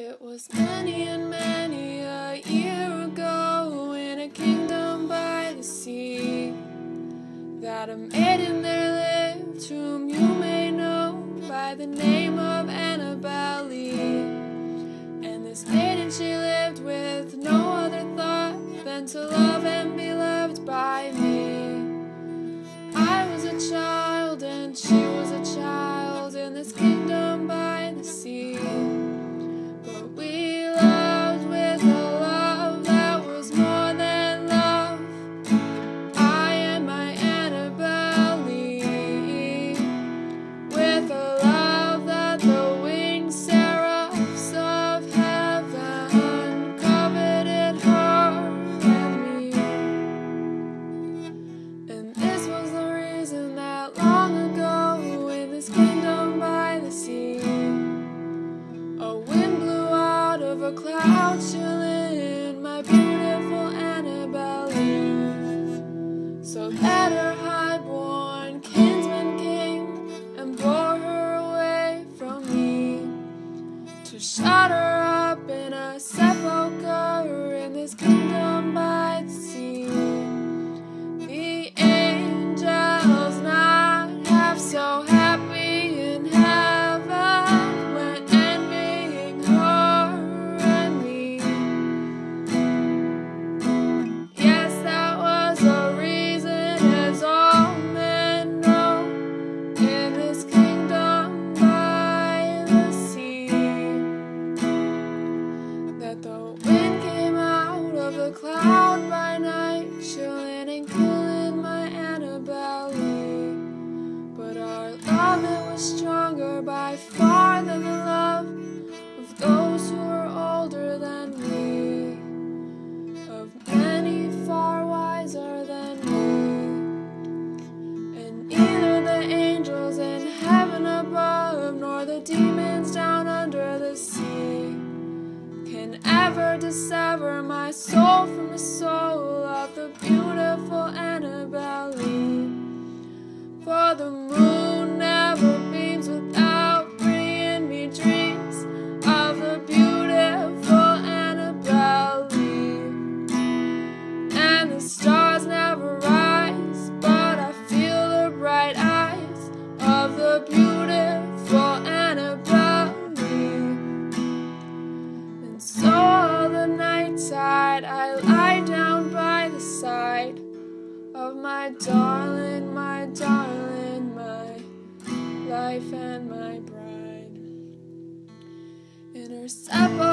It was many and many a year ago in a kingdom by the sea that a maiden there lived whom you may know by the name of Annabel Lee. And this maiden she lived with no other thought than to love and be loved by me. I was a child and she was a child in this kingdom out of a cloud, chilling my beautiful Annabel. So that her high-born kinsman came and bore her away from me. To shut her up in a sepulchre in this our love it was stronger by far than the love of those who were older than we of many far wiser than we. And neither the angels in heaven above nor the demons down under the sea can ever dissever my soul from the soul of the beautiful Annabel Lee. For the my darling, my darling, my life and my bride. In her by